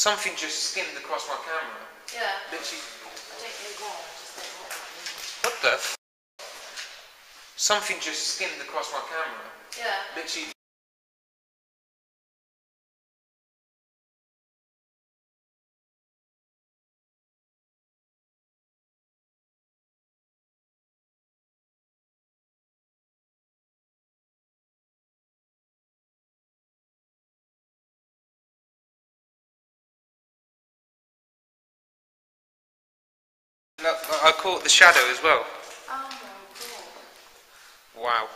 Something just skimmed across my camera. Yeah. Literally. I don't know why. I just don't like that. What the f? Something just skimmed across my camera. Yeah. Literally. No, I caught the shadow as well. Oh my god. Wow.